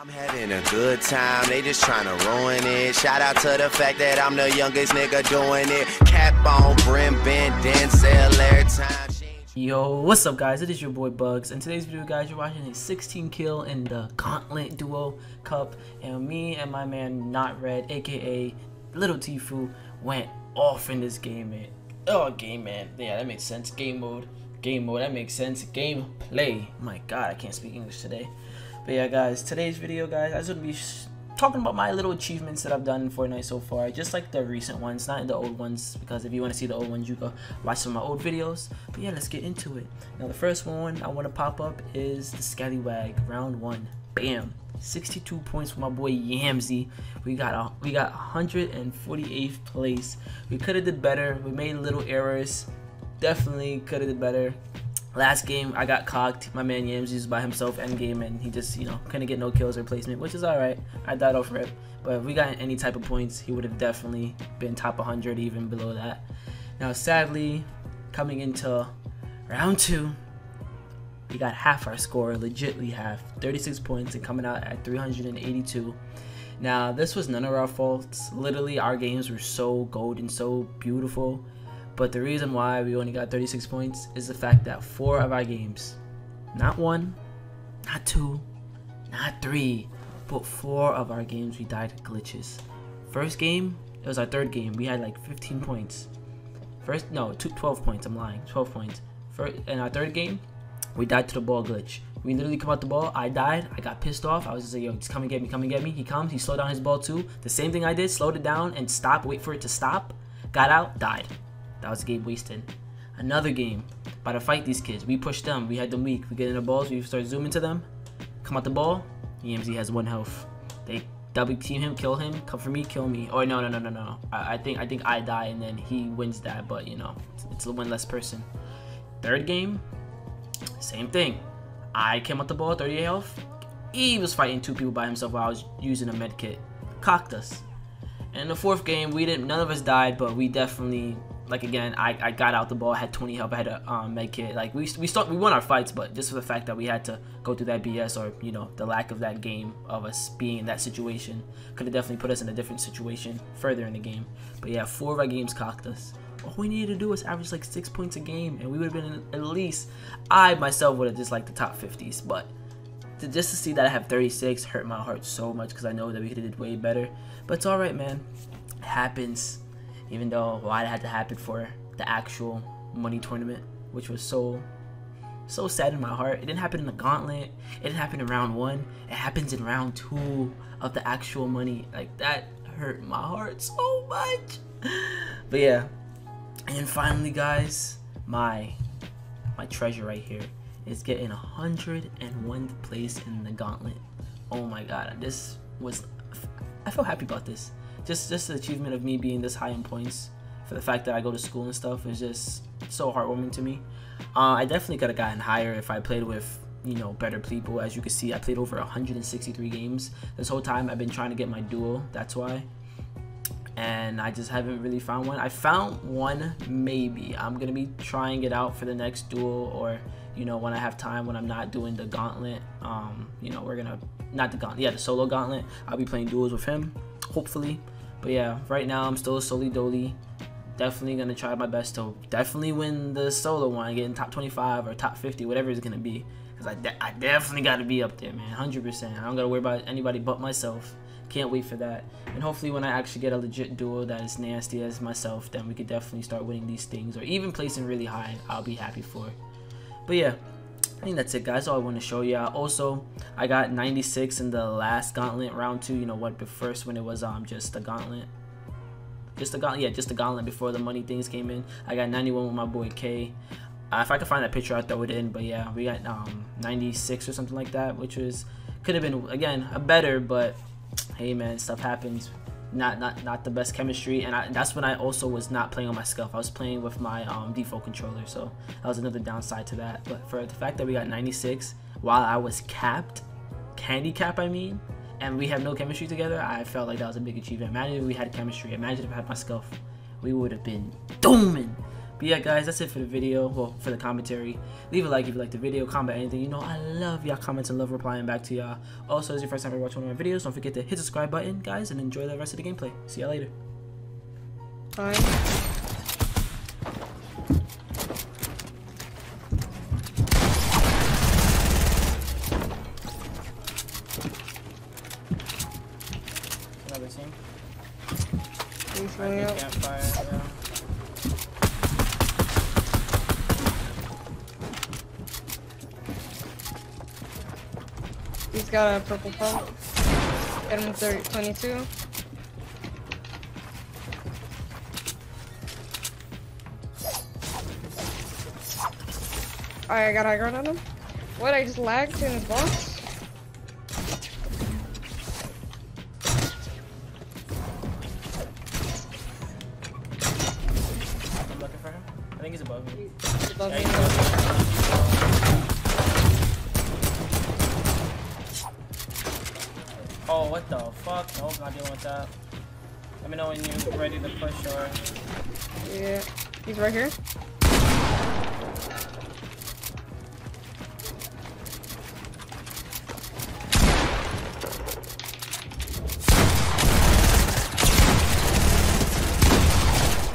I'm having a good time, they just trying to ruin it. Shout out to the fact that I'm the youngest nigga doing it. Cap on, brim bent, Denzel every time. Yo, what's up guys? It is your boy Bugz. In today's video guys, you're watching a 16 kill in the Gauntlet Duo Cup. And me and my man Not Red, aka Little Tfue, went off in this game, man. Oh, game, man. Yeah, that makes sense. Game mode. Game mode, that makes sense. Game play. My god, I can't speak English today. But yeah, guys, today's video, guys, I was gonna be talking about my little achievements that I've done in Fortnite so far, just like the recent ones, not the old ones, because if you want to see the old ones, you go watch some of my old videos. But yeah, let's get into it. Now, the first one I want to pop up is the Scallywag, round one. Bam. 62 points for my boy Yamzy. We got a, we got 148th place. We could have did better. We made little errors. Definitely could have did better. Last game, I got cocked. My man Yams was by himself end game, and he just, you know, couldn't get no kills or placement, which is alright. I died off rip. But if we got any type of points, he would have definitely been top 100, even below that. Now, sadly, coming into round two, we got half our score, legitly half, 36 points, and coming out at 382. Now, this was none of our faults. Literally, our games were so golden, so beautiful but the reason why we only got 36 points is the fact that four of our games, not one, not two, not three, but four of our games we died glitches. First game, it was our third game. We had like 15 points. First, no, two, 12 points. I'm lying. 12 points. First, in our third game, we died to the ball glitch. We literally come out the ball. I died. I got pissed off. I was just like, yo, just come and get me, come and get me. He comes. He slowed down his ball too. The same thing I did. Slowed it down and stopped. Wait for it to stop. Got out. Died. That was game wasted. Another game. About to fight these kids. We pushed them. We had them weak. We get in the balls. We start zooming to them. Come out the ball. EMZ has one health. They double team him, kill him, come for me, kill me. Oh no, no, no, no, no. I, I think I think I die and then he wins that. But you know, it's, it's one less person. Third game, same thing. I came out the ball, 38 health. He was fighting two people by himself while I was using a med kit. Cocked us. And the fourth game, we didn't. None of us died, but we definitely like again, I, I got out the ball, had 20 help, I had a um, med kit. Like we we start we won our fights, but just for the fact that we had to go through that BS or you know the lack of that game of us being in that situation could have definitely put us in a different situation further in the game. But yeah, four of our games cocked us. All we needed to do was average like six points a game, and we would have been at least. I myself would have just like the top 50s, but to, just to see that I have 36 hurt my heart so much because I know that we could have did way better. But it's all right, man. It happens even though why it had to happen for the actual money tournament, which was so so sad in my heart. It didn't happen in the gauntlet. It didn't happen in round one. It happens in round two of the actual money. Like that hurt my heart so much. But yeah. And finally guys, my my treasure right here is getting 101 place in the gauntlet. Oh my god, this was I feel happy about this just just the achievement of me being this high in points for the fact that I go to school and stuff is just so heartwarming to me. Uh, I definitely could have gotten higher if I played with you know better people. As you can see, I played over 163 games this whole time. I've been trying to get my duel. That's why. And I just haven't really found one. I found one, maybe. I'm gonna be trying it out for the next duel, or you know when I have time when I'm not doing the gauntlet. Um, you know we're gonna not the gauntlet, yeah, the solo gauntlet. I'll be playing duels with him hopefully. But yeah, right now I'm still Soli Doli. Definitely gonna try my best to definitely win the solo one, get in top 25 or top 50, whatever it's gonna be. Cause I, de I definitely gotta be up there, man, 100%. I don't gotta worry about anybody but myself. Can't wait for that. And hopefully when I actually get a legit duo that is nasty as myself, then we could definitely start winning these things or even placing really high. I'll be happy for. But yeah, I think that's it guys all I want to show you also I got 96 in the last gauntlet round two you know what the first when it was um just the gauntlet. Just the gauntlet yeah just the gauntlet before the money things came in. I got 91 with my boy K. Uh, if I could find that picture I'll throw it in but yeah we got um 96 or something like that which was could have been again a better but hey man stuff happens. Not not not the best chemistry and I, that's when I also was not playing on my Scuf. I was playing with my um, default controller so that was another downside to that. But for the fact that we got 96 while I was capped candy cap I mean and we have no chemistry together I felt like that was a big achievement imagine if we had chemistry imagine if I had my Scuf we would have been dooming But yeah, guys, that's it for the video. Well, for the commentary. Leave a like if you like the video. Comment anything. You know, I love y'all comments and love replying back to y'all. Also, as your first time ever watching one of my videos, don't forget to hit the subscribe button, guys, and enjoy the rest of the gameplay. See y'all later. Fine. He's I up. campfire. He's got a purple pump. Hit him with 30, 22. Alright, I got high ground on him. What? I just lagged in his box? I think he's above me. Above Yeah, me. he's above me. Oh, what the fuck? Nope, not dealing with that. Let me know when you're ready to push or. Yeah. He's right here.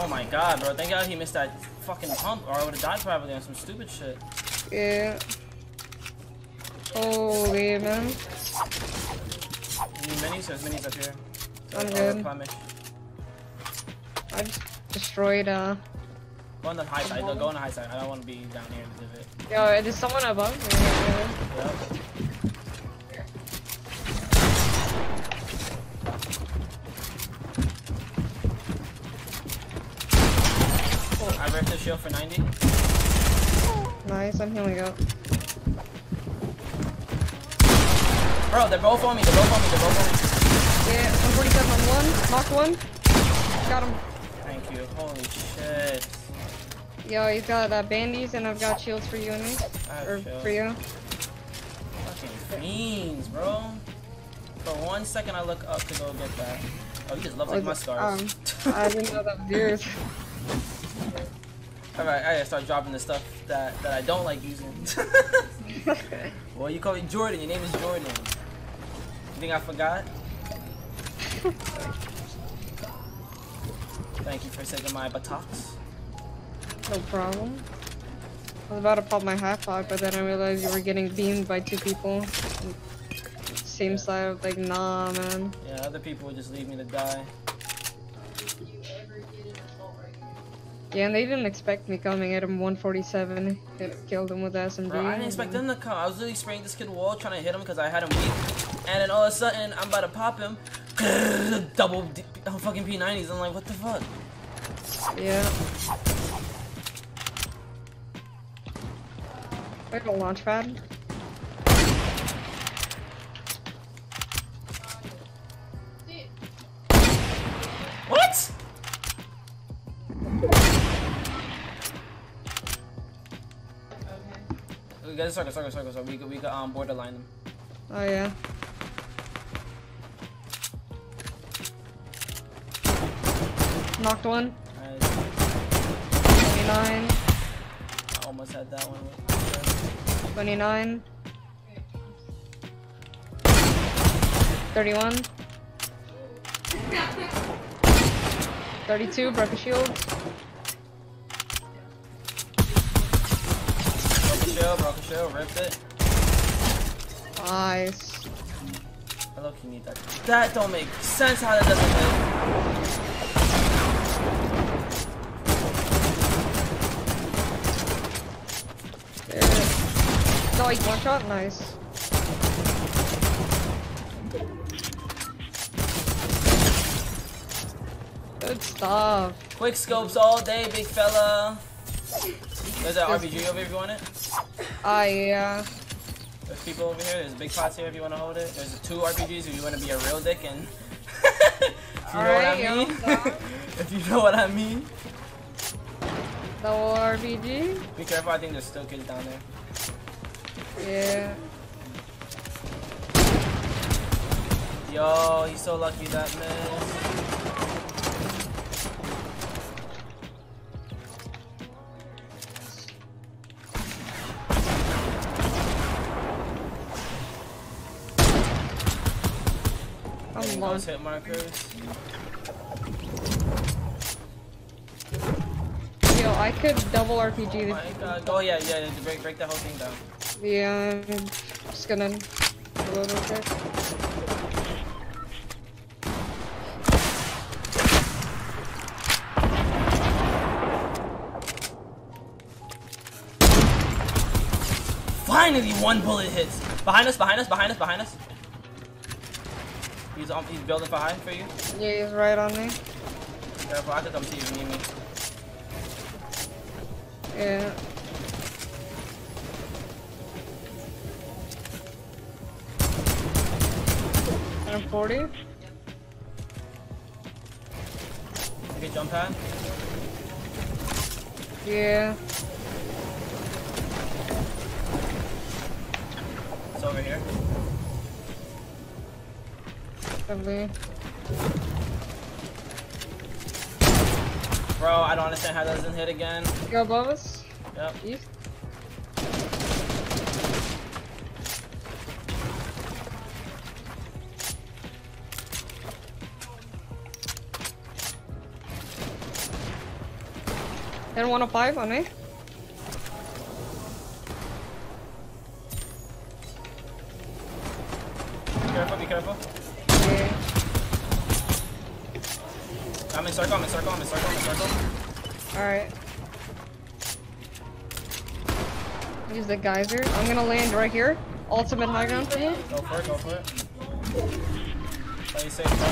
Oh my god, bro. Thank god he missed that fucking pump, or I would have died probably on some stupid shit. Yeah. Oh, man. You need minis? There's minis up here. I'm good. I just destroyed uh Go on the high side. Go on the high side. I don't want to be down here in the divot. Yo, there's someone above me. Yep. Shield for 90. Nice, I'm healing up. Bro, they're both on me. They're both on me. They're both on me. Yeah, 147 on one. Knocked one. Got him. Thank you. Holy shit. Yo, he's got uh, bandies and I've got shields for you and me. Or shields. for you. Fucking fiends, bro. For one second, I look up to go get that. Oh, you just love like my scars. Um, I didn't know that was yours. Alright, I gotta start dropping the stuff that, that I don't like using. well, you call me Jordan. Your name is Jordan. You think I forgot? Thank you for saving my buttocks. no problem. I was about to pop my half pot, but then I realized you were getting beamed by two people. Same side, I was like, nah, man. Yeah, other people would just leave me to die. Yeah, and they didn't expect me coming at him 147. Hit, killed him with SMG. Bro, I didn't expect them to come. I was really spraying this kid wall trying to hit him because I had him weak. And then all of a sudden, I'm about to pop him. Double D- oh, fucking P90s. I'm like, what the fuck? Yeah. Where's a launch pad? What? We got a circle, circle, circle, so we could, we could um borderline them. Oh yeah. Knocked one. I, 29. I almost had that one. 29. 31. 32, broke a shield. Broke a shield, broke a shield, ripped it. Nice. I look, you need that. That don't make sense how that doesn't hit. There. No, like one shot? Nice. Good stuff. Quick scopes all day, big fella. There's that RPG over here if you want it. Ah, yeah. There's people over here. There's big pots here if you want to hold it. There's two RPGs if you want to be a real dick and. if you know what I mean. if you know what I mean. Double RPG? Be careful. I think there's still kids down there. Yeah. Yo, he's so lucky that missed. Getting low. hit markers. Yo, I could double Oh RPG. my god. Oh yeah, yeah, yeah, break, break the whole thing down. Yeah, I'm just gonna reload real quick. Finally, one bullet hits. Behind us, behind us, behind us, behind us. He's on, he's building behind for you. Yeah, he's right on me. Careful, I could come to you, need me. Yeah. I'm 40. You can jump pad. Yeah. It's over here. Bro, I don't understand how that doesn't hit again. Go above us. Yep. East. And 105 on me. In circle, I'm in circle, I'm circle, I'm circle. Alright. Use the geyser. I'm gonna land right here. Ultimate high ground for me. Go for it, go for it. Play safe, bro.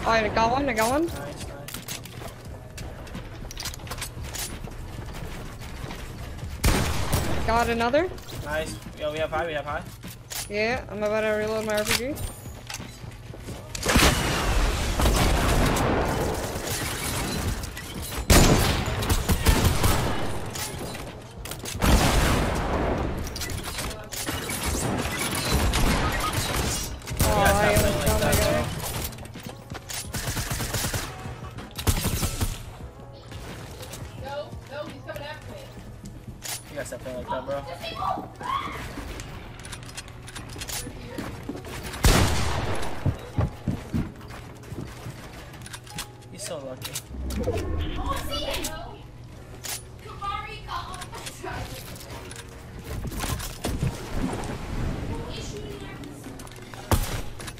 Alright, I got one, I got one. Nice, nice. Got another. Nice. Yo, we have high, we have high. Yeah, I'm about to reload my RPG. Oh, Yeah, it's I happening almost like got my that, guy. No, no, he's coming after me. You gotta stop playing like that, bro. He's so lucky.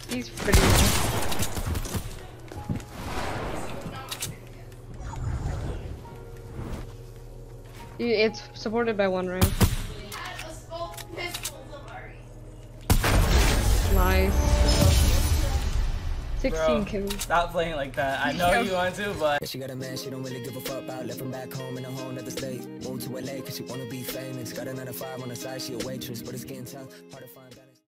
He's pretty It's supported by one round. 16 Bro, kills. stop playing like that. I know you want to, but she got a man she don't really give a fuck about. Left him back home in a whole nother state. Moved to LA cause she wanna be famous. Got another five on the side, she a waitress, but it's getting tough. Hard to find balance.